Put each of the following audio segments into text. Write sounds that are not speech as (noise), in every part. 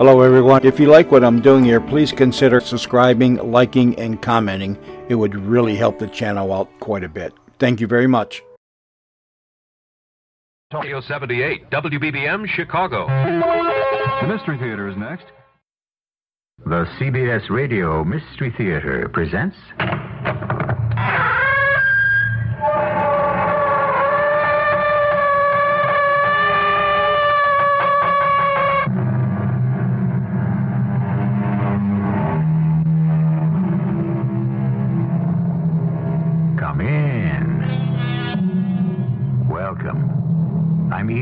Hello, everyone. If you like what I'm doing here, please consider subscribing, liking, and commenting. It would really help the channel out quite a bit. Thank you very much. Tokyo 78, WBBM, Chicago. The Mystery Theater is next. The CBS Radio Mystery Theater presents.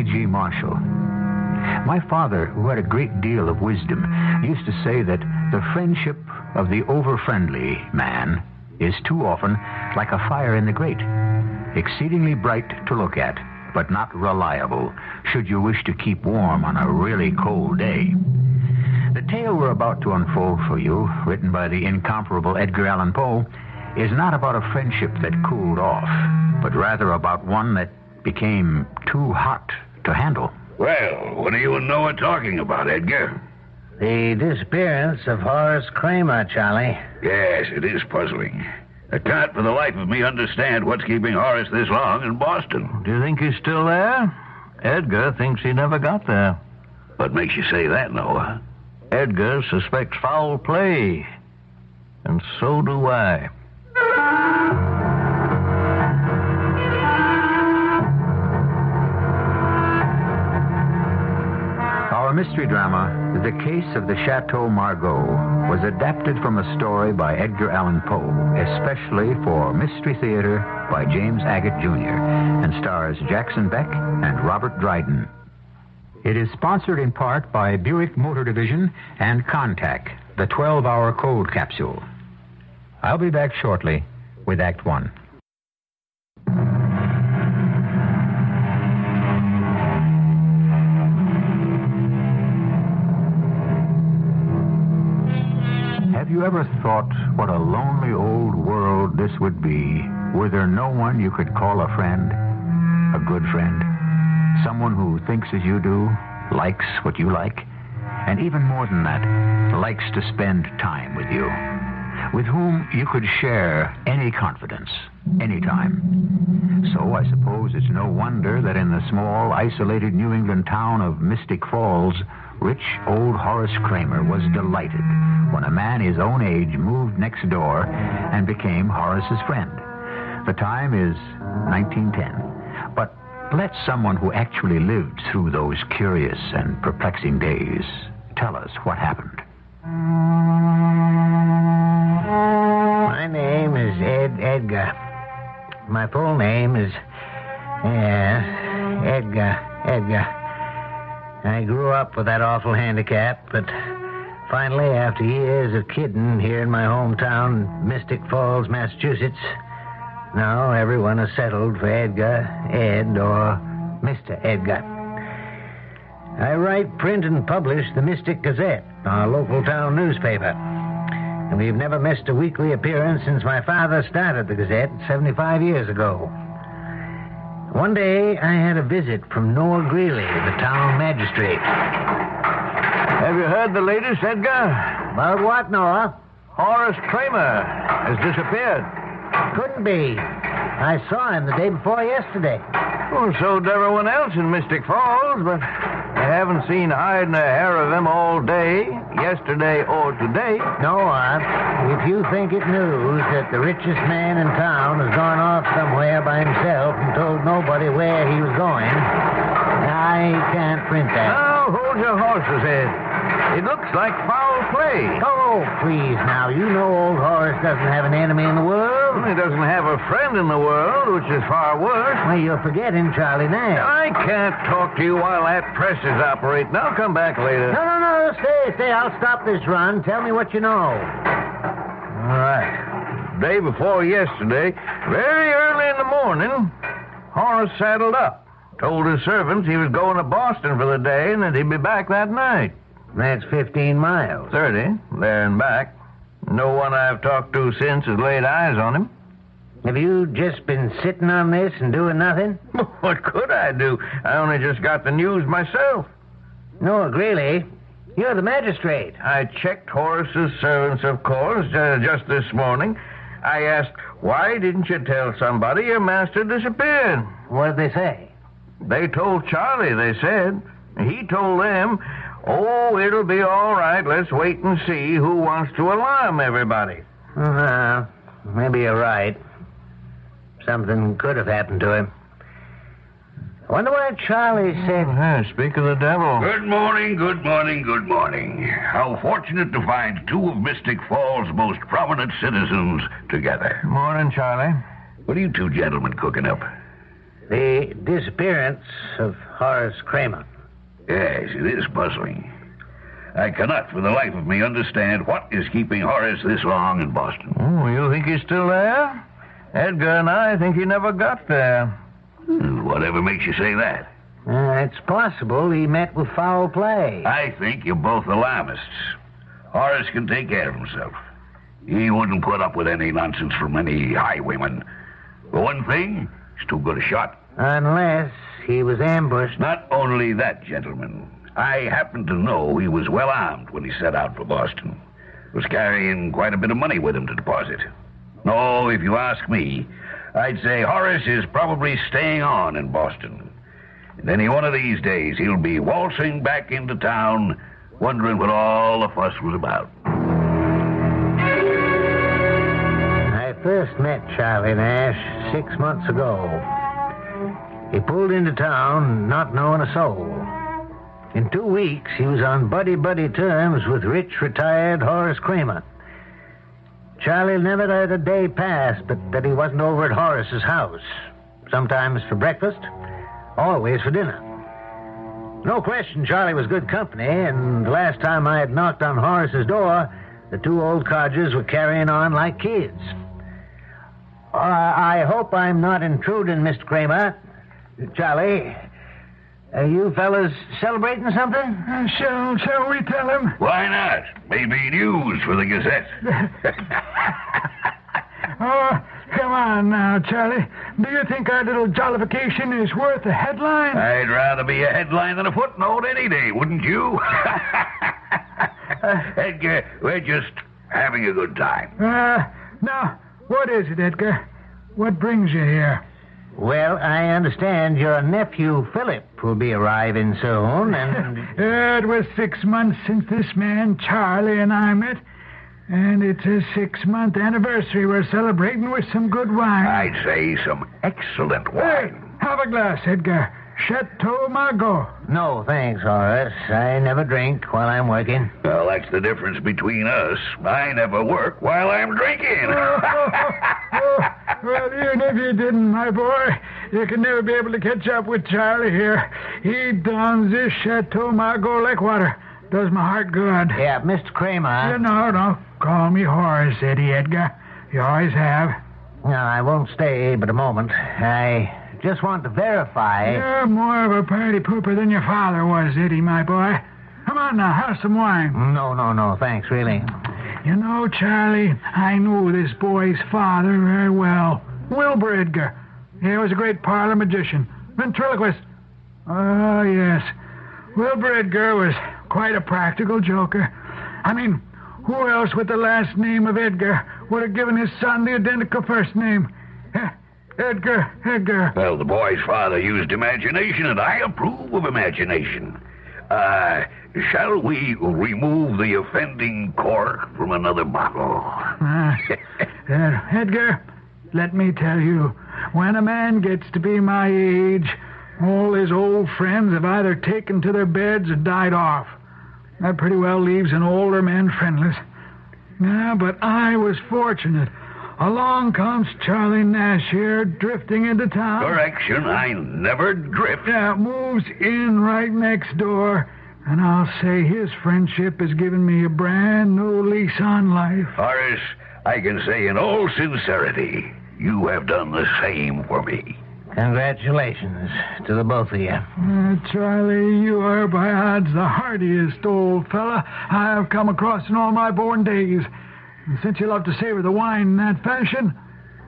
Welcome. Marshall. My father, who had a great deal of wisdom, used to say that the friendship of the over-friendly man is too often like a fire in the grate, exceedingly bright to look at, but not reliable should you wish to keep warm on a really cold day. The tale we're about to unfold for you, written by the incomparable Edgar Allan Poe, is not about a friendship that cooled off, but rather about one that became too hot to handle. Well, what do you and Noah talking about, Edgar? The disappearance of Horace Kramer, Charlie. Yes, it is puzzling. I can't for the life of me understand what's keeping Horace this long in Boston. Do you think he's still there? Edgar thinks he never got there. What makes you say that, Noah? Edgar suspects foul play. And so do I. mystery drama, The Case of the Chateau Margaux, was adapted from a story by Edgar Allan Poe, especially for Mystery Theater by James Agate Jr., and stars Jackson Beck and Robert Dryden. It is sponsored in part by Buick Motor Division and Contac, the 12 hour cold capsule. I'll be back shortly with Act One. You ever thought what a lonely old world this would be were there no one you could call a friend? A good friend? Someone who thinks as you do, likes what you like, and even more than that, likes to spend time with you. With whom you could share any confidence, anytime. So I suppose it's no wonder that in the small, isolated New England town of Mystic Falls, rich old Horace Kramer was delighted when a man his own age moved next door and became Horace's friend. The time is 1910. But let someone who actually lived through those curious and perplexing days tell us what happened. My name is Ed Edgar. My full name is. Yeah, Edgar. Edgar. I grew up with that awful handicap, but finally, after years of kidding here in my hometown, Mystic Falls, Massachusetts, now everyone is settled for Edgar, Ed, or Mr. Edgar. I write, print, and publish the Mystic Gazette, our local town newspaper. And we've never missed a weekly appearance since my father started the Gazette 75 years ago. One day, I had a visit from Noah Greeley, the town magistrate. Have you heard the latest, Edgar? About what, Noah? Horace Kramer has disappeared. Couldn't be. I saw him the day before yesterday. Well, so did everyone else in Mystic Falls, but haven't seen hide nor hair of him all day, yesterday or today. Noah, if you think it news that the richest man in town has gone off somewhere by himself and told nobody where he was going, I can't print that. Hold your horse's Ed. It looks like foul play. Oh, please now. You know old Horace doesn't have an enemy in the world. He doesn't have a friend in the world, which is far worse. Well, you're forgetting Charlie Nash. I can't talk to you while that press is operating. I'll come back later. No, no, no. Stay, stay. I'll stop this run. Tell me what you know. All right. Day before yesterday, very early in the morning, Horace saddled up. Told his servants he was going to Boston for the day and that he'd be back that night. That's 15 miles. Thirty, there and back. No one I've talked to since has laid eyes on him. Have you just been sitting on this and doing nothing? (laughs) What could I do? I only just got the news myself. No, Greeley, You're the magistrate. I checked Horace's servants, of course, uh, just this morning. I asked, why didn't you tell somebody your master disappeared? What did they say? They told Charlie, they said. He told them, oh, it'll be all right. Let's wait and see who wants to alarm everybody. Uh, maybe you're right. Something could have happened to him. I wonder why Charlie said. Yeah, speak of the devil. Good morning, good morning, good morning. How fortunate to find two of Mystic Falls' most prominent citizens together. Morning, Charlie. What are you two gentlemen cooking up? The disappearance of Horace Kramer. Yes, it is puzzling. I cannot for the life of me understand what is keeping Horace this long in Boston. Oh, you think he's still there? Edgar and I think he never got there. Hmm, Whatever makes you say that? Uh, it's possible he met with foul play. I think you're both alarmists. Horace can take care of himself. He wouldn't put up with any nonsense from any highwayman. For one thing, he's too good a shot. Unless he was ambushed. Not only that, gentlemen, I happen to know he was well armed when he set out for Boston. Was carrying quite a bit of money with him to deposit. No, if you ask me, I'd say Horace is probably staying on in Boston. And any one of these days, he'll be waltzing back into town, wondering what all the fuss was about. I first met Charlie Nash six months ago. He pulled into town not knowing a soul. In two weeks, he was on buddy buddy terms with rich retired Horace Kramer. Charlie never let a day pass but that he wasn't over at Horace's house. Sometimes for breakfast, always for dinner. No question Charlie was good company, and the last time I had knocked on Horace's door, the two old codgers were carrying on like kids. Uh, I hope I'm not intruding, Mr. Kramer. Charlie, are you fellas celebrating something? Uh, shall, shall we tell him? Why not? Maybe news for the Gazette. (laughs) (laughs) Oh, come on now, Charlie. Do you think our little jollification is worth a headline? I'd rather be a headline than a footnote any day, wouldn't you? (laughs) Edgar, we're just having a good time. Uh, now, what is it, Edgar? What brings you here? Well, I understand your nephew Philip will be arriving soon, and (laughs) it was six months since this man, Charlie, and I met. And it's a six month anniversary we're celebrating with some good wine. I'd say some excellent wine. Hey, wine. have a glass, Edgar. Chateau Margaux. no thanks, Horace. I never drink while I'm working. Well, that's the difference between us. I never work while I'm drinking. Oh, (laughs) well, even if you didn't, my boy, you can never be able to catch up with Charlie here. He downs this Chateau Margaux like water. Does my heart good. Yeah, Mr. Kramer. You know, don't call me Horace, Eddie Edgar. You always have. No, I won't stay but a moment. I just want to verify. You're more of a party pooper than your father was, Eddie, my boy. Come on now, have some wine. No, no, no, thanks, really. You know, Charlie, I knew this boy's father very well. Wilbur Edgar. He was a great parlor magician. Ventriloquist. Oh, yes. Wilbur Edgar was quite a practical joker. I mean, who else with the last name of Edgar would have given his son the identical first name? Edgar, Edgar. well, the boy's father used imagination, and I approve of imagination. Uh, shall we remove the offending cork from another bottle? Ah, uh, Edgar, let me tell you, when a man gets to be my age, all his old friends have either taken to their beds or died off. That pretty well leaves an older man friendless. Yeah, but I was fortunate. Along comes Charlie Nash here, drifting into town. Correction, I never drift. Yeah, moves in right next door. And I'll say his friendship has given me a brand new lease on life. Horace, I can say in all sincerity, you have done the same for me. Congratulations to the both of you. Uh, Charlie, you are by odds the heartiest old fella I have come across in all my born days. Since you love to savor the wine in that fashion,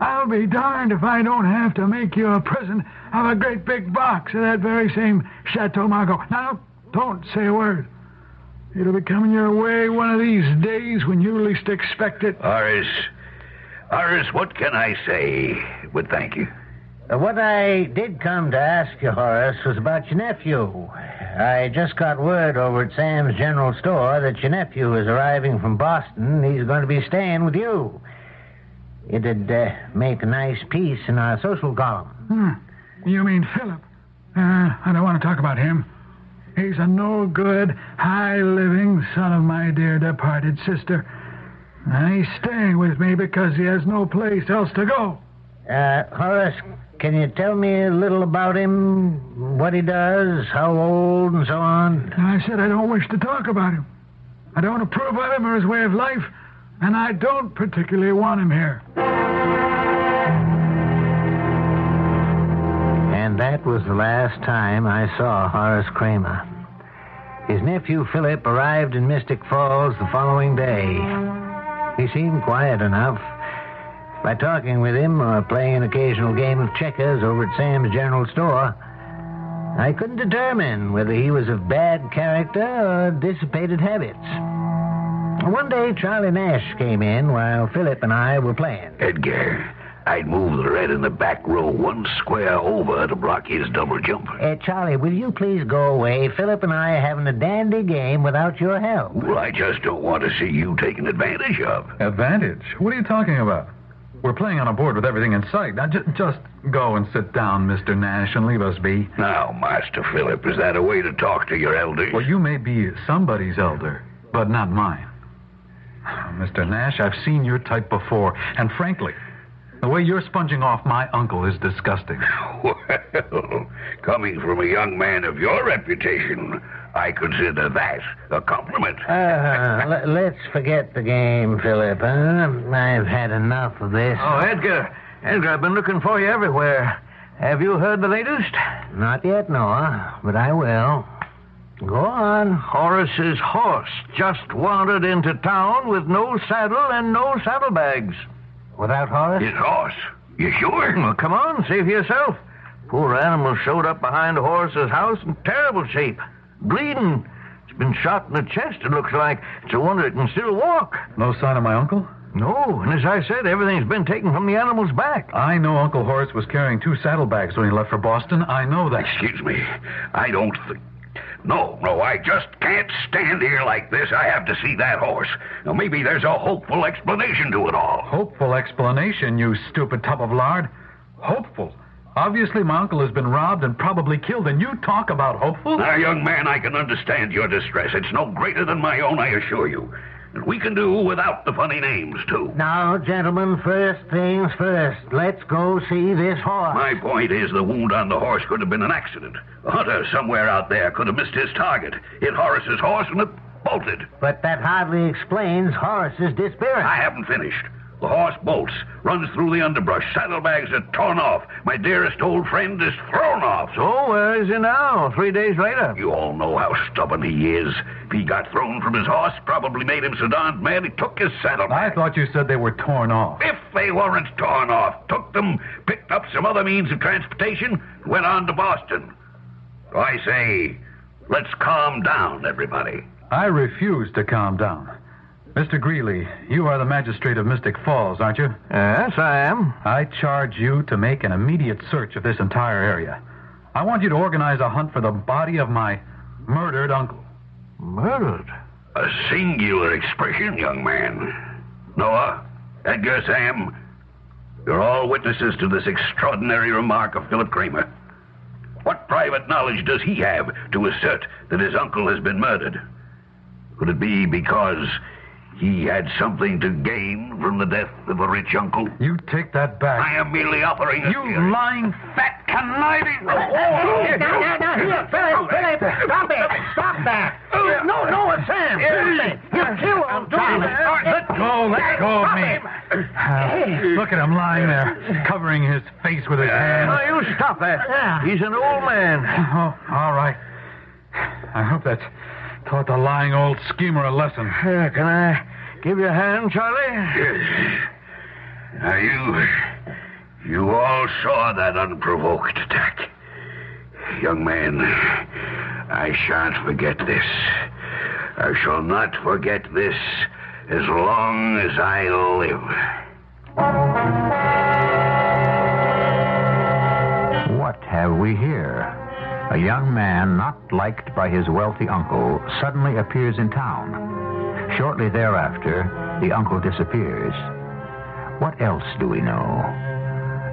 I'll be darned if I don't have to make you a present of a great big box of that very same Chateau Margaux. Now, don't say a word. It'll be coming your way one of these days when you least expect it. Horace, Horace, what can I say but thank you? Uh, What I did come to ask you, Horace, was about your nephew. I just got word over at Sam's General Store that your nephew is arriving from Boston. He's going to be staying with you. It'd uh, make a nice piece in our social column. Hmm. You mean Philip? Uh, I don't want to talk about him. He's a no good, high living son of my dear departed sister. And he's staying with me because he has no place else to go. Uh, Horace, can you tell me a little about him? What he does, how old, and so on? I said I don't wish to talk about him. I don't approve of him or his way of life, and I don't particularly want him here. And that was the last time I saw Horace Kramer. His nephew Philip arrived in Mystic Falls the following day. He seemed quiet enough. By talking with him or playing an occasional game of checkers over at Sam's General Store, I couldn't determine whether he was of bad character or dissipated habits. One day, Charlie Nash came in while Philip and I were playing. Edgar, I'd move the red in the back row one square over to block his double jumper. Uh, Charlie, will you please go away? Philip and I are having a dandy game without your help. Well, I just don't want to see you taken advantage of. Advantage? What are you talking about? We're playing on a board with everything in sight. Now, ju- just go and sit down, Mr. Nash, and leave us be. Now, Master Philip, is that a way to talk to your elders? Well, you may be somebody's elder, but not mine. (sighs) Mr. Nash, I've seen your type before, and frankly, the way you're sponging off my uncle is disgusting. (laughs) Well, coming from a young man of your reputation, I consider that a compliment. Uh, let's forget the game, Philip. Huh? I've had enough of this. Oh, Edgar. Edgar, I've been looking for you everywhere. Have you heard the latest? Not yet, Noah, but I will. Go on. Horace's horse just wandered into town with no saddle and no saddlebags. Without Horace? His horse. You sure? Well, come on, see for yourself. Poor animal showed up behind Horace's house in terrible shape. Bleeding. It's been shot in the chest, it looks like. It's a wonder it can still walk. No sign of my uncle? No, and as I said, everything's been taken from the animal's back. I know Uncle Horace was carrying two saddlebags when he left for Boston. I know that. Excuse me. I don't think. No, no, I just can't stand here like this. I have to see that horse. Now, maybe there's a hopeful explanation to it all. Hopeful explanation, you stupid tub of lard. Hopeful. Obviously, my uncle has been robbed and probably killed, and you talk about hopeful? Now, young man, I can understand your distress. It's no greater than my own, I assure you. And we can do without the funny names, too. Now, gentlemen, first things first. Let's go see this horse. My point is the wound on the horse could have been an accident. A hunter somewhere out there could have missed his target, hit Horace's horse, and it bolted. But that hardly explains Horace's disappearance. I haven't finished. The horse bolts, runs through the underbrush, saddlebags are torn off. My dearest old friend is thrown off. So, where is he now, three days later? You all know how stubborn he is. If he got thrown from his horse, probably made him so darned mad he took his saddlebag. I thought you said they were torn off. If they weren't torn off, took them, picked up some other means of transportation, went on to Boston. So I say, let's calm down, everybody. I refuse to calm down. Mr. Greeley, you are the magistrate of Mystic Falls, aren't you? Yes, I am. I charge you to make an immediate search of this entire area. I want you to organize a hunt for the body of my murdered uncle. Murdered? A singular expression, young man. Noah, Edgar, Sam, you're all witnesses to this extraordinary remark of Philip Kramer. What private knowledge does he have to assert that his uncle has been murdered? Could it be because he had something to gain from the death of a rich uncle? You take that back. I am merely offering a You theory. lying fat conniving... Here, now, now, now, here, Philip, Philip, stop it. Stop that. No, no, it's Sam. Philip, You kill old Charlie. Let go, let go of me. Uh, look at him lying there, covering his face with his hands. Now, you stop that. He's an old man. Oh, all right. I hope that's taught the lying old schemer a lesson. Uh, can I give you a hand, Charlie? Yes. Now you. You all saw that unprovoked attack. Young man, I shan't forget this. I shall not forget this as long as I live. What have we here? A young man not liked by his wealthy uncle suddenly appears in town. Shortly thereafter, the uncle disappears. What else do we know?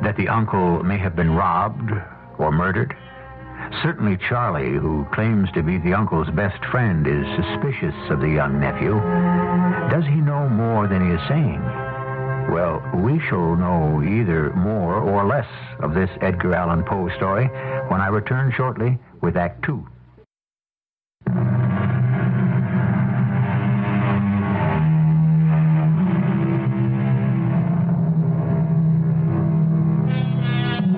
That the uncle may have been robbed or murdered? Certainly Charlie, who claims to be the uncle's best friend, is suspicious of the young nephew. Does he know more than he is saying? Well, we shall know either more or less of this Edgar Allan Poe story when I return shortly with Act Two.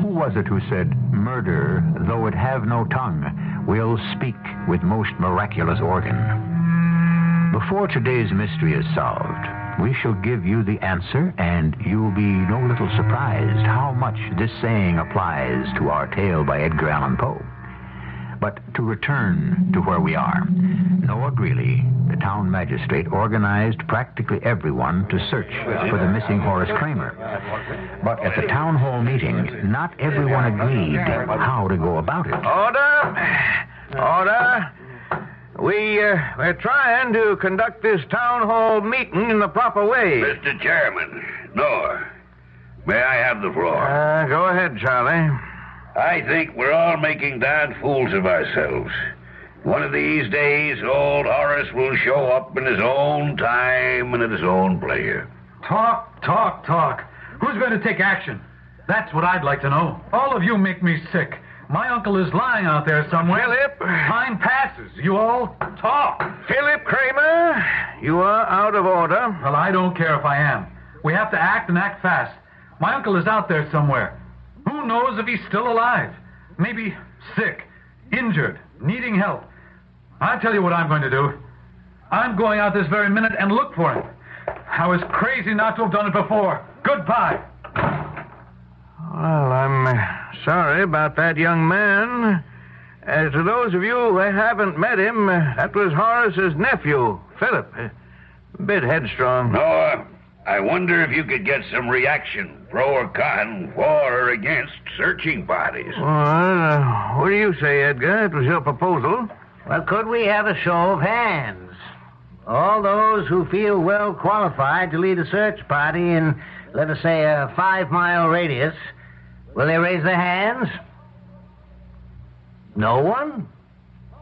Who was it who said, Murder, though it have no tongue, will speak with most miraculous organ? Before today's mystery is solved, we shall give you the answer, and you'll be no little surprised how much this saying applies to our tale by Edgar Allan Poe. But to return to where we are, Noah Greeley, the town magistrate, organized practically everyone to search for the missing Horace Kramer. But at the town hall meeting, not everyone agreed how to go about it. Order! Order! We, uh, we're trying to conduct this town hall meeting in the proper way. Mr. Chairman, Noah, may I have the floor? Uh, go ahead, Charlie. I think we're all making darn fools of ourselves. One of these days, old Horace will show up in his own time and at his own pleasure. Talk, talk, talk. Who's going to take action? That's what I'd like to know. All of you make me sick. My uncle is lying out there somewhere. Philip! Time passes. You all talk. Philip Kramer, you are out of order. Well, I don't care if I am. We have to act and act fast. My uncle is out there somewhere. Who knows if he's still alive? Maybe sick, injured, needing help. I tell you what I'm going to do. I'm going out this very minute and look for him. I was crazy not to have done it before. Goodbye. Well, I'm uh, sorry about that young man. As to those of you who haven't met him, uh, that was Horace's nephew, Philip. A bit headstrong. Noah, I wonder if you could get some reaction, pro or con, for or against searching parties. Well, uh, what do you say, Edgar? It was your proposal. Well, could we have a show of hands? All those who feel well qualified to lead a search party in, let us say, a five mile radius, will they raise their hands? No one?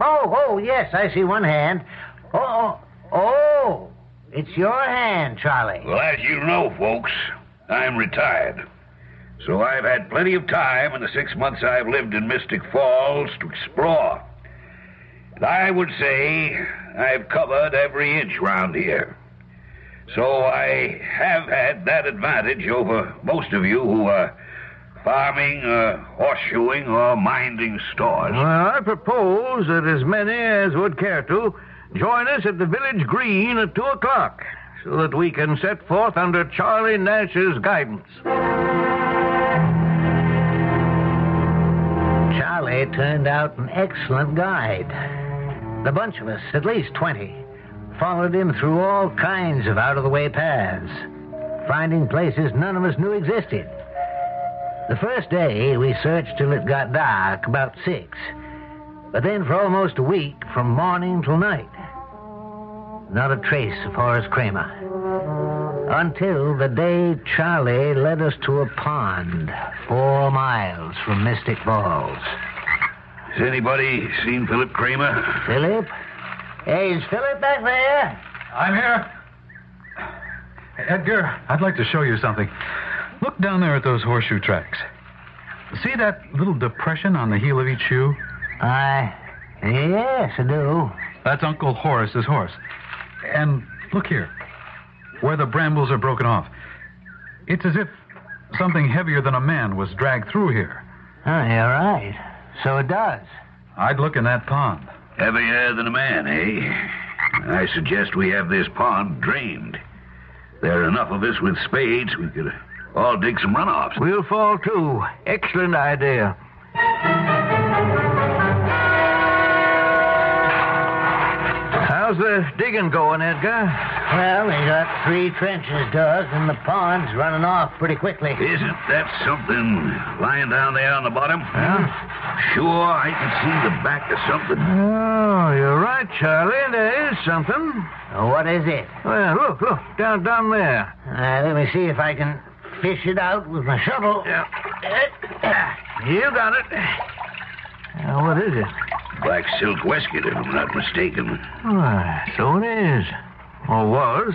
Oh, oh, yes, I see one hand. Oh, oh, oh, it's your hand, Charlie. Well, as you know, folks, I'm retired. So I've had plenty of time in the six months I've lived in Mystic Falls to explore. And I would say I've covered every inch round here. So I have had that advantage over most of you who are farming, uh, horseshoeing, or minding stores. Well, I propose that as many as would care to join us at the village green at two o'clock so that we can set forth under Charlie Nash's guidance. Charlie turned out an excellent guide. The bunch of us, at least 20, followed him through all kinds of out of the way paths, finding places none of us knew existed. The first day, we searched till it got dark, about six. But then for almost a week, from morning till night, not a trace of Horace Kramer. Until the day Charlie led us to a pond four miles from Mystic Falls. Has anybody seen Philip Kramer? Philip? Hey, is Philip back there? I'm here. Edgar, I'd like to show you something. Look down there at those horseshoe tracks. See that little depression on the heel of each shoe? I. Yes, I do. That's Uncle Horace's horse. And look here, where the brambles are broken off. It's as if something heavier than a man was dragged through here. Oh, you're right. So it does. I'd look in that pond. Heavier than a man, eh? I suggest we have this pond drained. There are enough of us with spades, we could all dig some runoffs. We'll fall too. Excellent idea. How's the digging going, Edgar? Well, they got three trenches dug, and the pond's running off pretty quickly. Isn't that something lying down there on the bottom? Yeah? Sure, I can see the back of something. Oh, you're right, Charlie. There is something. What is it? Well, look, look, down, down there. Uh, let me see if I can fish it out with my shovel. Yeah. You got it. Uh, what is it? Black silk waistcoat, if I'm not mistaken. Ah, so it is. Or was.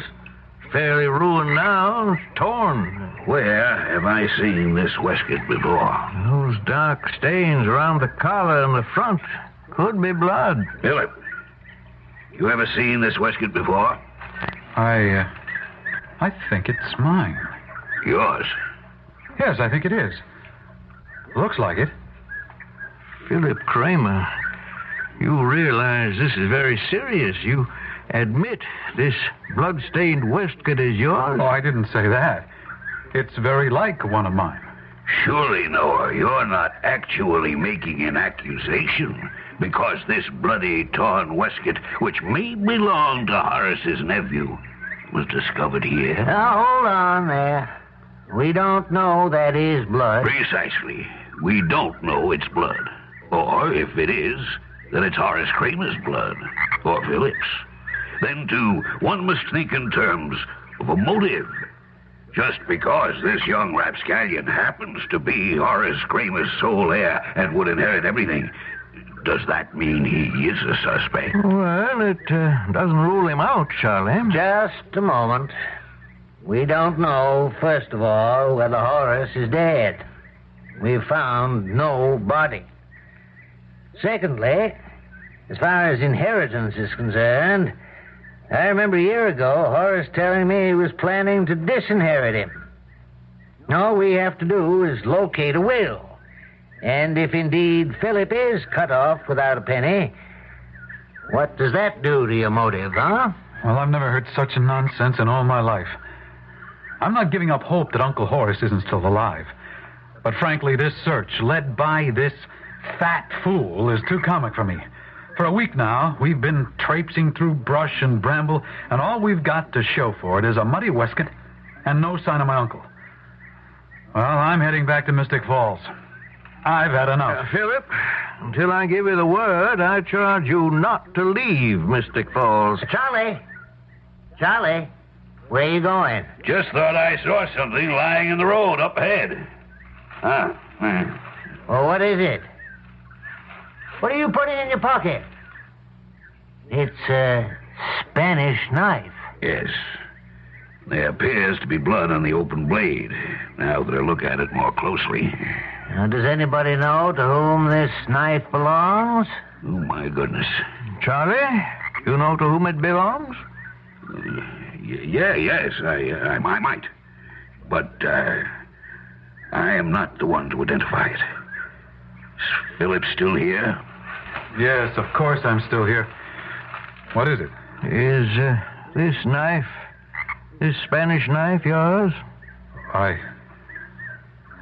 Fairly ruined now, torn. Where have I seen this waistcoat before? Those dark stains around the collar and the front could be blood. Philip, you ever seen this waistcoat before? I, uh, I think it's mine. Yours. Yes, I think it is. Looks like it. Philip Kramer, you realize this is very serious. You admit this blood-stained waistcoat is yours? Oh, I didn't say that. It's very like one of mine. Surely, Noah, you're not actually making an accusation because this bloody torn waistcoat, which may belong to Horace's nephew, was discovered here. Now, hold on there. We don't know that is blood. Precisely. We don't know it's blood. Or, if it is, that it's Horace Kramer's blood. Or Philip's. Then, too, one must think in terms of a motive. Just because this young rapscallion happens to be Horace Kramer's sole heir and would inherit everything, does that mean he is a suspect? Well, it uh, doesn't rule him out, Charlie. Just a moment. We don't know, first of all, whether Horace is dead. We've found no body. Secondly, as far as inheritance is concerned, I remember a year ago Horace telling me he was planning to disinherit him. All we have to do is locate a will. And if indeed Philip is cut off without a penny, what does that do to your motive, huh? Well, I've never heard such nonsense in all my life. I'm not giving up hope that Uncle Horace isn't still alive. But frankly, this search, led by this fat fool, is too comic for me. For a week now, we've been traipsing through brush and bramble, and all we've got to show for it is a muddy waistcoat and no sign of my uncle. Well, I'm heading back to Mystic Falls. I've had enough. Uh, Philip, until I give you the word, I charge you not to leave Mystic Falls. Charlie! Charlie! Where you going? Just thought I saw something lying in the road up ahead. Ah. Well, what is it? What are you putting in your pocket? It's a Spanish knife. yes. There appears to be blood on the open blade, now that I look at it more closely. Now, does anybody know to whom this knife belongs? Oh, my goodness. Charlie, you know to whom it belongs? Yeah, yes, I, I, I might. But, uh, I am not the one to identify it. Is Philip still here? Yes, of course I'm still here. What is it? Is uh, this knife, this Spanish knife, yours? I.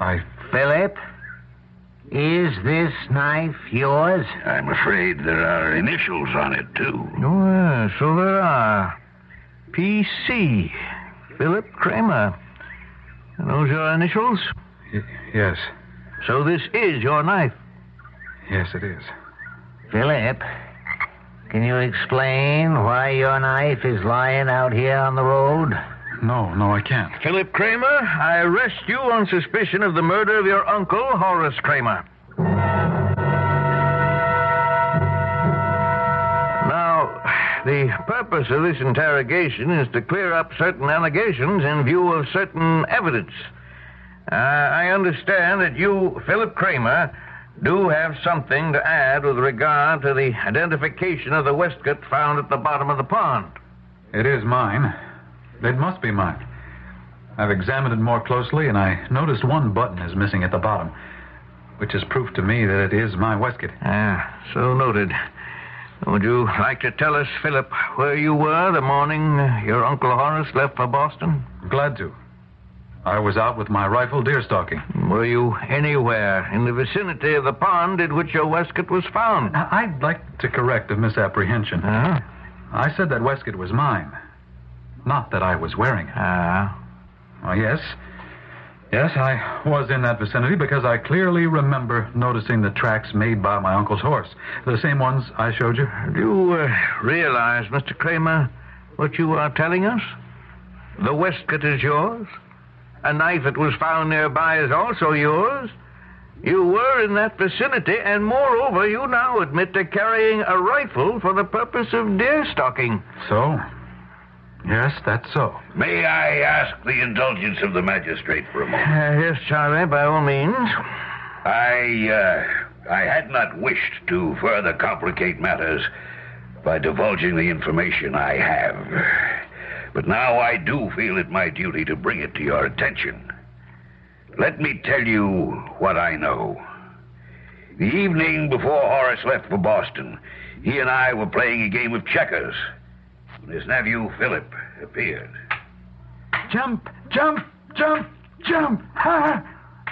I. Philip? Is this knife yours? I'm afraid there are initials on it, too. Oh, yes, so there are. P.C. Philip Kramer. Are those your initials? y- Yes. So this is your knife. Yes, it is. Philip, can you explain why your knife is lying out here on the road? No, no, I can't. Philip Kramer, I arrest you on suspicion of the murder of your uncle, Horace Kramer. The purpose of this interrogation is to clear up certain allegations in view of certain evidence. Uh, I understand that you, Philip Kramer, do have something to add with regard to the identification of the waistcoat found at the bottom of the pond. It is mine. It must be mine. I've examined it more closely, and I noticed one button is missing at the bottom, which is proof to me that it is my waistcoat. Ah, so noted. Would you like to tell us, Philip, where you were the morning uh, your Uncle Horace left for Boston? Glad to. I was out with my rifle deer stalking. Were you anywhere in the vicinity of the pond in which your waistcoat was found? I'd like to correct a misapprehension. Huh? I said that waistcoat was mine, not that I was wearing it. Ah. Oh, yes. Yes, I was in that vicinity because I clearly remember noticing the tracks made by my uncle's horse. The same ones I showed you. Do you uh, realize, Mr. Kramer, what you are telling us? The waistcoat is yours. A knife that was found nearby is also yours. You were in that vicinity, and moreover, you now admit to carrying a rifle for the purpose of deer stalking. So? Yes, that's so. May I ask the indulgence of the magistrate for a moment? Uh, yes, Charlie, by all means. I, uh, I had not wished to further complicate matters by divulging the information I have. But now I do feel it my duty to bring it to your attention. Let me tell you what I know. The evening before Horace left for Boston, he and I were playing a game of checkers his nephew Philip appeared. Jump, jump, jump, jump. Ha!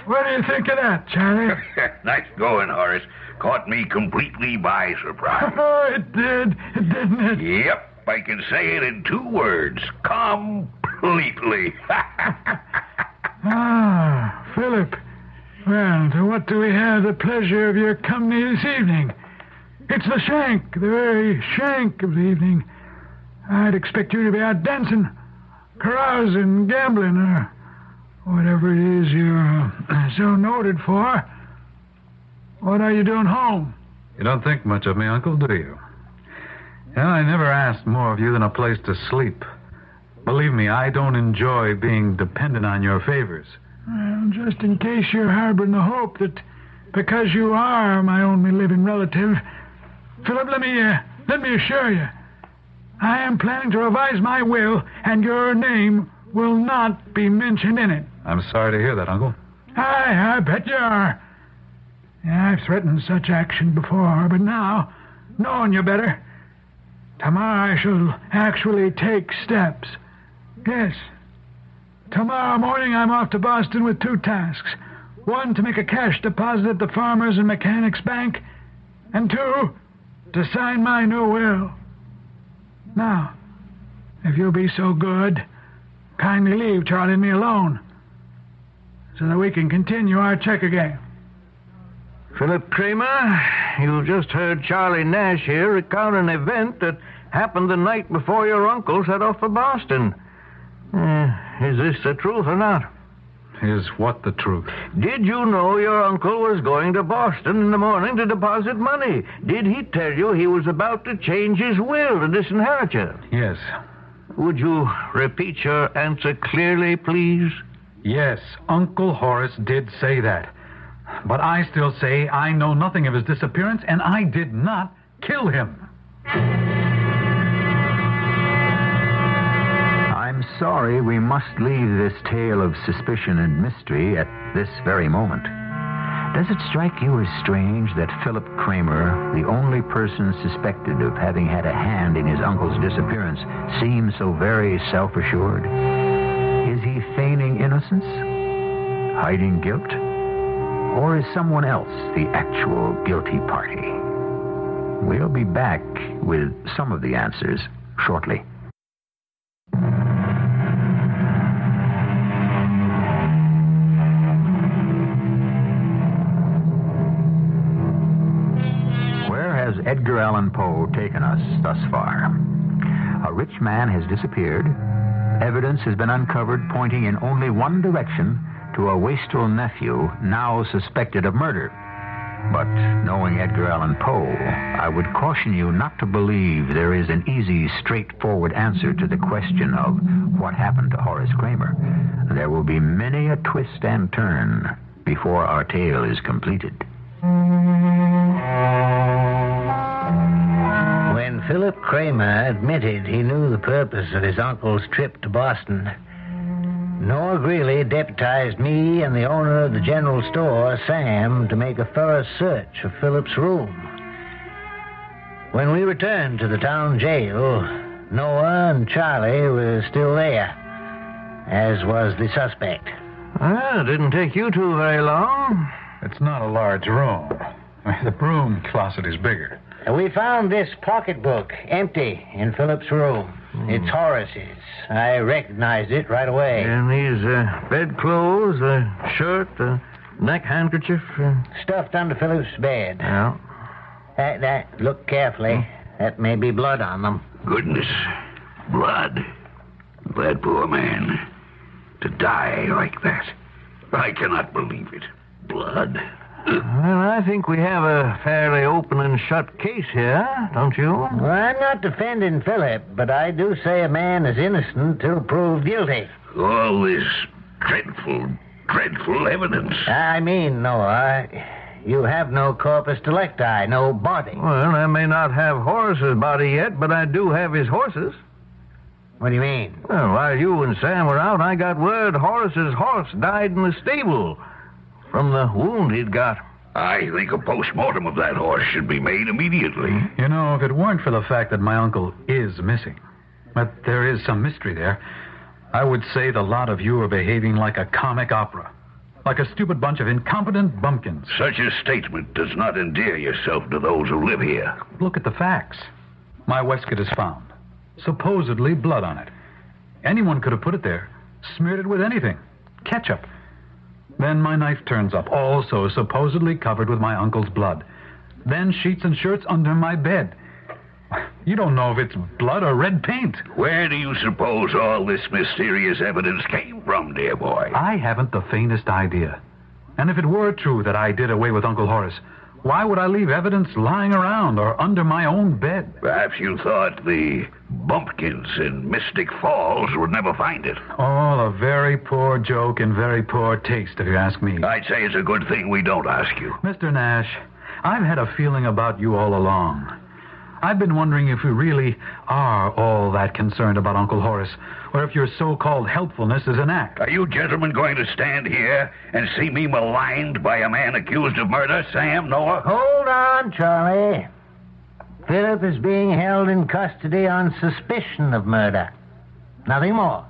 What do you think of that, Charlie? (laughs) nice going, Horace. Caught me completely by surprise. (laughs) Oh, it did, didn't it? Yep, I can say it in two words. Completely. (laughs) Ah, Philip. Well, to what do we have the pleasure of your company this evening? It's the shank, the very shank of the evening. I'd expect you to be out dancing, carousing, gambling, or whatever it is you're uh, (clears throat) so noted for. What are you doing home? You don't think much of me, Uncle, do you? And I never asked more of you than a place to sleep. Believe me, I don't enjoy being dependent on your favors. Well, just in case you're harboring the hope that because you are my only living relative, Philip, let me uh, let me assure you, I am planning to revise my will, and your name will not be mentioned in it. I'm sorry to hear that, Uncle. Aye, I bet you are. I've threatened such action before, but now, knowing you better, tomorrow I shall actually take steps. Yes. Tomorrow morning I'm off to Boston with two tasks. One, to make a cash deposit at the Farmers and Mechanics Bank, and two, to sign my new will. Now, if you'll be so good, kindly leave Charlie and me alone so that we can continue our checker game. Philip Kramer, you just heard Charlie Nash here recount an event that happened the night before your uncle set off for Boston. Uh, is this the truth or not? Is what the truth? Did you know your uncle was going to Boston in the morning to deposit money? Did he tell you he was about to change his will to disinherit you? Yes. Would you repeat your answer clearly, please? Yes, Uncle Horace did say that. But I still say I know nothing of his disappearance, and I did not kill him. Sorry we must leave this tale of suspicion and mystery at this very moment. Does it strike you as strange that Philip Kramer, the only person suspected of having had a hand in his uncle's disappearance, seems so very self assured? Is he feigning innocence? Hiding guilt? Or is someone else the actual guilty party? We'll be back with some of the answers shortly. Edgar Allan Poe taken us thus far? A rich man has disappeared. Evidence has been uncovered pointing in only one direction to a wastrel nephew now suspected of murder. But knowing Edgar Allan Poe, I would caution you not to believe there is an easy, straightforward answer to the question of what happened to Horace Kramer. There will be many a twist and turn before our tale is completed. When Philip Kramer admitted he knew the purpose of his uncle's trip to Boston, Noah Greeley deputized me and the owner of the general store, Sam, to make a thorough search of Philip's room. When we returned to the town jail, Noah and Charlie were still there, as was the suspect. Well, it didn't take you two very long. It's not a large room. (laughs) The broom closet is bigger. Uh, We found this pocketbook empty in Philip's room. It's Horace's. I recognized it right away. And these uh, bedclothes, a shirt, a neck handkerchief. Uh, Stuffed under Philip's bed. yeah. That, that, look carefully. That may be blood on them. Goodness. Blood. That poor man. To die like that. I cannot believe it. Blood. Well, I think we have a fairly open and shut case here, don't you? Well, I'm not defending Philip, but I do say a man is innocent till proved guilty. All this dreadful, dreadful evidence. I mean, Noah, I you have no corpus delicti, no body. Well, I may not have Horace's body yet, but I do have his horses. What do you mean? Well, while you and Sam were out, I got word Horace's horse died in the stable from the wound he'd got. I think a post-mortem of that horse should be made immediately. Hmm? You know, if it weren't for the fact that my uncle is missing, but there is some mystery there, I would say the lot of you are behaving like a comic opera. Like a stupid bunch of incompetent bumpkins. Such a statement does not endear yourself to those who live here. Look at the facts. My waistcoat is found. Supposedly blood on it. Anyone could have put it there, smeared it with anything. Ketchup. Then my knife turns up, also supposedly covered with my uncle's blood. Then sheets and shirts under my bed. You don't know if it's blood or red paint. Where do you suppose all this mysterious evidence came from, dear boy? I haven't the faintest idea. And if it were true that I did away with Uncle Horace, why would I leave evidence lying around or under my own bed? Perhaps you thought the bumpkins in Mystic Falls would never find it. Oh, a very poor joke and very poor taste, if you ask me. I'd say it's a good thing we don't ask you. Mr. Nash, I've had a feeling about you all along. I've been wondering if you really are all that concerned about Uncle Horace, or if your so called helpfulness is an act. Are you gentlemen going to stand here and see me maligned by a man accused of murder, Sam, Noah? Hold on, Charlie. Philip is being held in custody on suspicion of murder. Nothing more.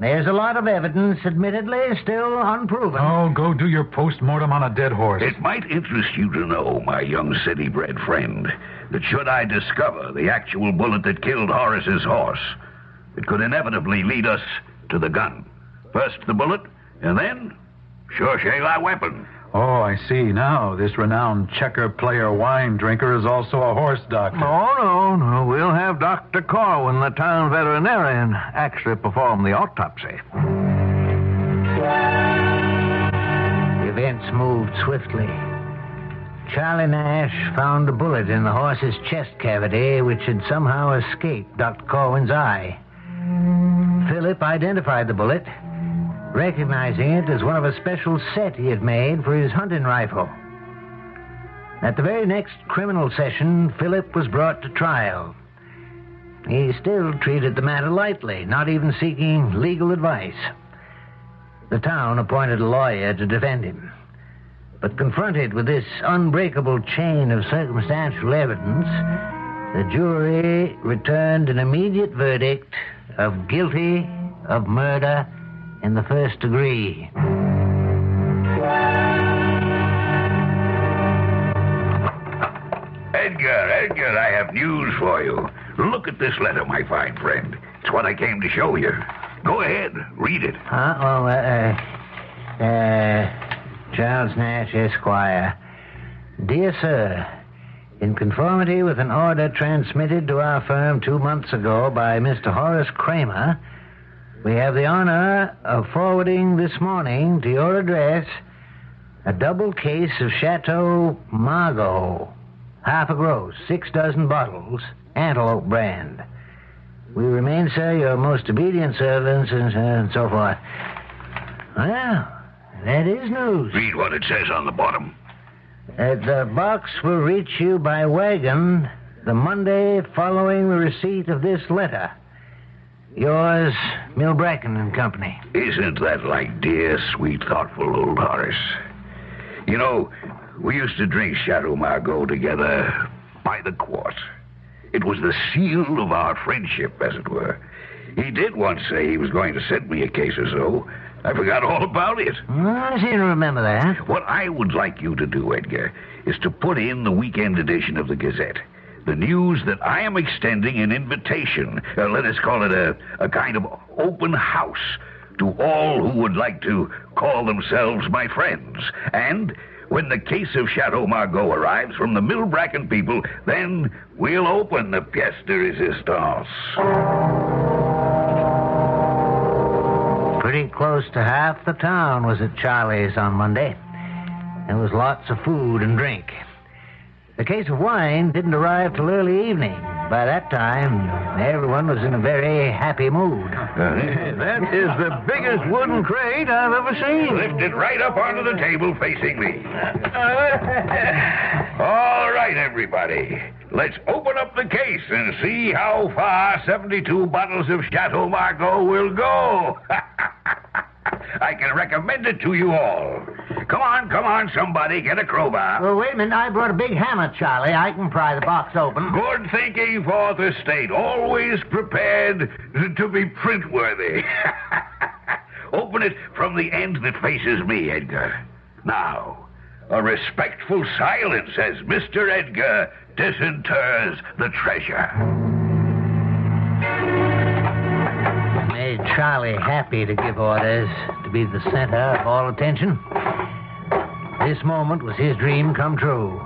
There's a lot of evidence, admittedly, still unproven. Oh, go do your post mortem on a dead horse. It might interest you to know, my young city bred friend, that should I discover the actual bullet that killed Horace's horse, it could inevitably lead us to the gun. First the bullet, and then, sure shall our weapon. Oh, I see. Now, this renowned checker player wine drinker is also a horse doctor. No, no, no. We'll have Dr. Corwin, the town veterinarian, actually perform the autopsy. Events moved swiftly. Charlie Nash found a bullet in the horse's chest cavity, which had somehow escaped Dr. Corwin's eye. Philip identified the bullet, recognizing it as one of a special set he had made for his hunting rifle. At the very next criminal session, Philip was brought to trial. He still treated the matter lightly, not even seeking legal advice. The town appointed a lawyer to defend him. But confronted with this unbreakable chain of circumstantial evidence, the jury returned an immediate verdict of guilty of murder in the first degree. Edgar, Edgar, I have news for you. Look at this letter, my fine friend. It's what I came to show you. Go ahead, read it. Huh? Oh, uh, uh, uh, Charles Nash, Esquire. Dear Sir, in conformity with an order transmitted to our firm two months ago by Mr. Horace Kramer, we have the honor of forwarding this morning to your address a double case of Chateau Margaux, half a gross, six dozen bottles, Antelope brand. We remain, sir, your most obedient servants, and, and so forth. Well, that is news. Read what it says on the bottom. Uh, the box will reach you by wagon the Monday following the receipt of this letter. Yours, Milbracken and Company. Isn't that like dear, sweet, thoughtful old Horace? You know, we used to drink Chateau Margaux together by the quart. It was the seal of our friendship, as it were. He did once say he was going to send me a case or so. I forgot all about it. I seem to remember that. What I would like you to do, Edgar, is to put in the weekend edition of the Gazette. The news that I am extending an invitation, uh, let us call it a, a kind of open house, to all who would like to call themselves my friends. And when the case of Chateau Margaux arrives from the Millbracken people, then we'll open the pièce de résistance. Pretty close to half the town was at Charlie's on Monday. There was lots of food and drink. The case of wine didn't arrive till early evening. By that time, everyone was in a very happy mood. (laughs) that is the biggest wooden crate I've ever seen. Lift it right up onto the table facing me. (laughs) All right, everybody. Let's open up the case and see how far 72 bottles of Chateau Margaux will go. (laughs) I can recommend it to you all. Come on, come on, somebody, get a crowbar. Well, wait a minute. I brought a big hammer, Charlie. I can pry the box open. Good thinking, Fourth Estate. Always prepared to be print-worthy. (laughs) Open it from the end that faces me, Edgar. Now, a respectful silence as Mr. Edgar disinters the treasure. Made Charlie happy to give orders to be the center of all attention. This moment was his dream come true.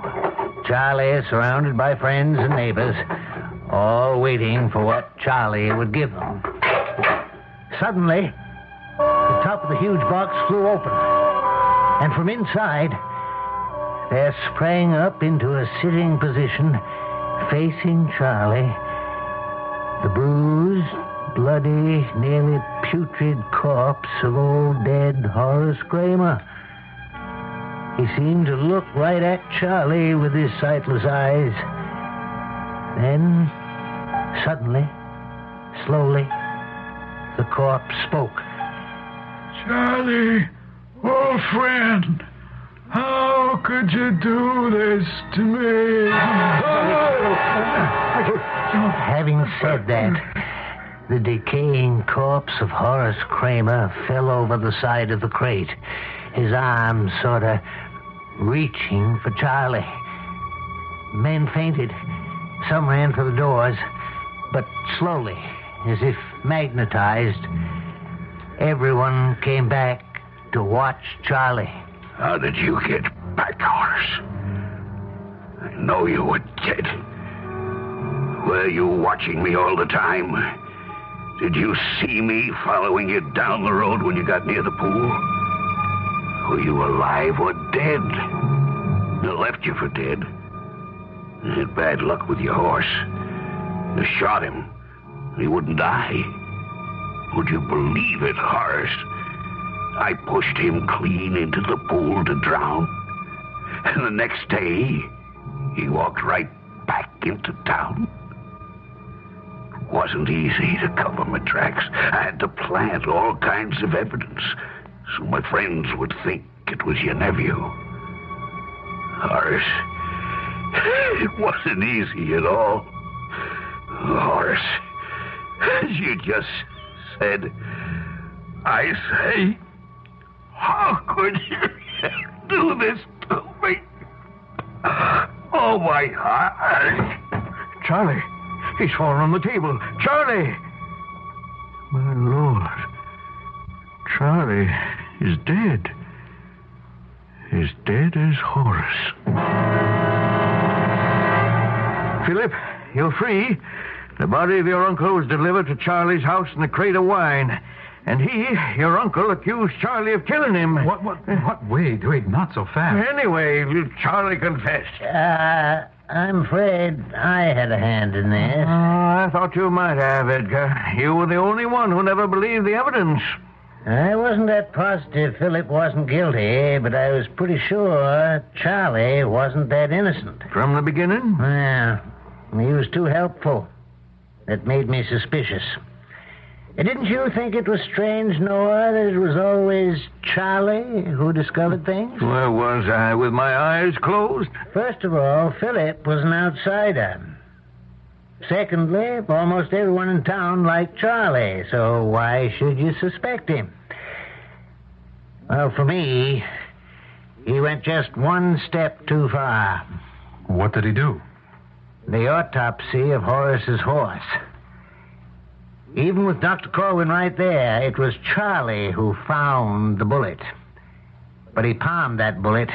Charlie, surrounded by friends and neighbors, all waiting for what Charlie would give them. Suddenly, the top of the huge box flew open, and from inside, there sprang up into a sitting position, facing Charlie, the bruised, bloody, nearly putrid corpse of old dead Horace Kramer. He seemed to look right at Charlie with his sightless eyes. Then, suddenly, slowly, the corpse spoke. Charlie, old friend, how could you do this to me? Having said that, the decaying corpse of Horace Kramer fell over the side of the crate, his arms sort of reaching for Charlie. Men fainted. Some ran for the doors, but slowly, as if magnetized, everyone came back to watch Charlie. How did you get back, Horace? I know you were dead. Were you watching me all the time? Did you see me following you down the road when you got near the pool? Were you alive or dead? They left you for dead. I had bad luck with your horse. I shot him. He wouldn't die. Would you believe it, Horace? I pushed him clean into the pool to drown. And the next day, he walked right back into town. It wasn't easy to cover my tracks. I had to plant all kinds of evidence so my friends would think it was your nephew. Horace, (laughs) it wasn't easy at all. Horace, as you just said, I say, how could you (laughs) do this to me? Oh, my heart. Charlie, he's fallen on the table. Charlie! My lord. Charlie is dead. As dead as Horace. Philip, you're free. The body of your uncle was delivered to Charlie's house in a crate of wine. And he, your uncle, accused Charlie of killing him. What, what, what? Wait, wait, not so fast. Anyway, Charlie confessed. Uh, I'm afraid I had a hand in Oh, this. I thought you might have, Edgar. You were the only one who never believed the evidence. I wasn't that positive Philip wasn't guilty, but I was pretty sure Charlie wasn't that innocent. From the beginning? Well, he was too helpful. That made me suspicious. Didn't you think it was strange, Noah, that it was always Charlie who discovered things? Where was I with my eyes closed? First of all, Philip was an outsider. Secondly, almost everyone in town liked Charlie, so why should you suspect him? Well, for me, he went just one step too far. What did he do? The autopsy of Horace's horse. Even with Dr. Corwin right there, it was Charlie who found the bullet. But he palmed that bullet.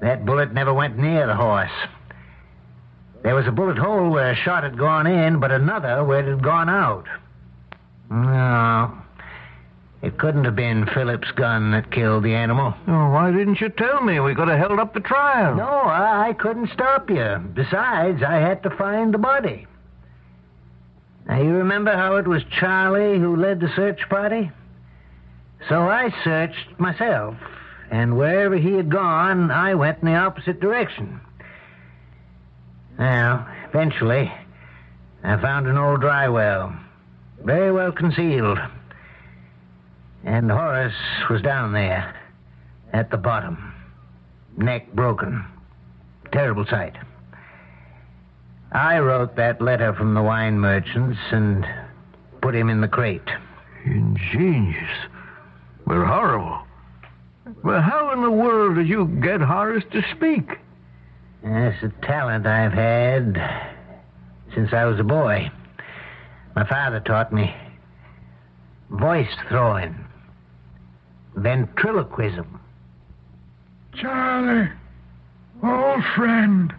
That bullet never went near the horse. There was a bullet hole where a shot had gone in, but another where it had gone out. No. It couldn't have been Philip's gun that killed the animal. Oh, why didn't you tell me? We could have held up the trial. No, I, I couldn't stop you. Besides, I had to find the body. Now, you remember how it was Charlie who led the search party? So I searched myself, and wherever he had gone, I went in the opposite direction. Well, eventually, I found an old dry well, very well concealed. And Horace was down there, at the bottom, neck broken. Terrible sight. I wrote that letter from the wine merchants and put him in the crate. Ingenious. But horrible. Well, how in the world did you get Horace to speak? That's a talent I've had since I was a boy. My father taught me voice throwing, ventriloquism. Charlie, old friend,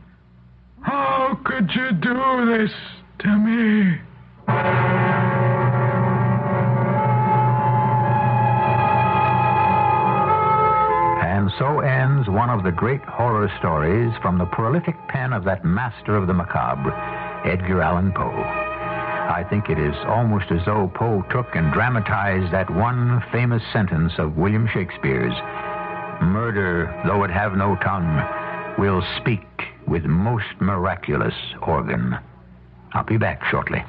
how could you do this to me? One of the great horror stories from the prolific pen of that master of the macabre, Edgar Allan Poe. I think it is almost as though Poe took and dramatized that one famous sentence of William Shakespeare's Murder, though it have no tongue, will speak with most miraculous organ. I'll be back shortly.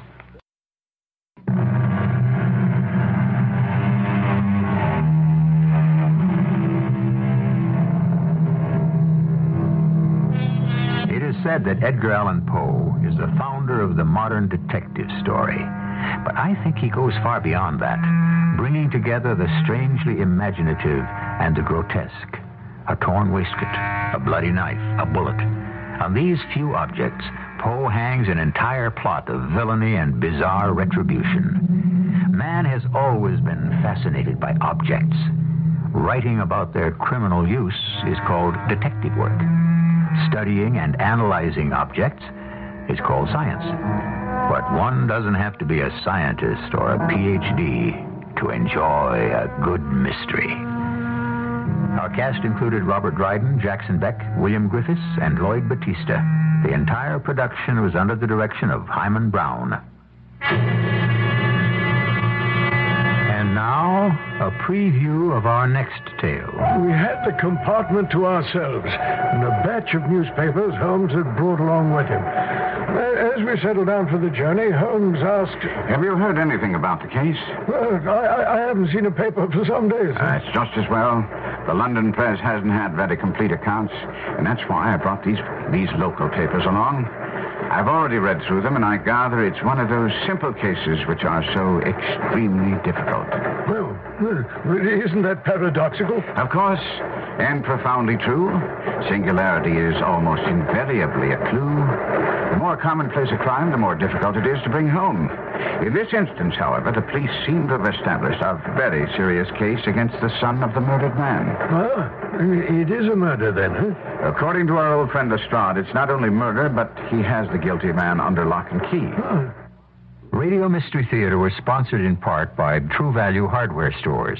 Said that Edgar Allan Poe is the founder of the modern detective story. But I think he goes far beyond that, bringing together the strangely imaginative and the grotesque. A torn waistcoat, a bloody knife, a bullet. On these few objects, Poe hangs an entire plot of villainy and bizarre retribution. Man has always been fascinated by objects. Writing about their criminal use is called detective work. Studying and analyzing objects is called science. But one doesn't have to be a scientist or a PhD to enjoy a good mystery. Our cast included Robert Dryden, Jackson Beck, William Griffis, and Lloyd Battista. The entire production was under the direction of Himan Brown. And now, a preview of our next tale. We had the compartment to ourselves and a batch of newspapers Holmes had brought along with him. Uh, As we settled down for the journey, Holmes asked, Have you heard anything about the case? well, I, I- I haven't seen a paper for some days. Uh, it's just as well. The London press hasn't had very complete accounts, and that's why I brought these these local papers along. I've already read through them, and I gather it's one of those simple cases which are so extremely difficult. Well, well, isn't that paradoxical? Of course, and profoundly true. Singularity is almost invariably a clue. The more commonplace a crime, the more difficult it is to bring home. In this instance, however, the police seem to have established a very serious case against the son of the murdered man. Well, it is a murder then, huh? According to our old friend Lestrade, it's not only murder, but he has the guilty man under lock and key. Oh. Radio Mystery Theater was sponsored in part by True Value Hardware Stores.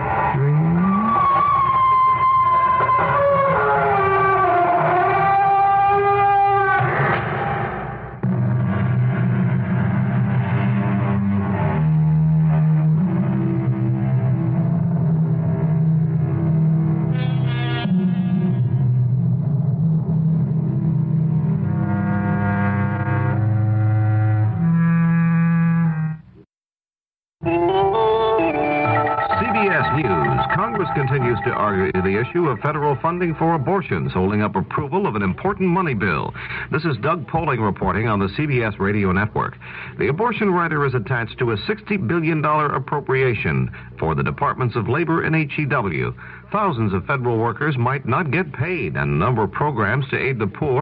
issue of federal funding for abortions, holding up approval of an important money bill. This is Doug Poling reporting on the CBS radio network. The abortion rider is attached to a $60 billion appropriation for the Departments of Labor and HEW. Thousands of federal workers might not get paid, and a number of programs to aid the poor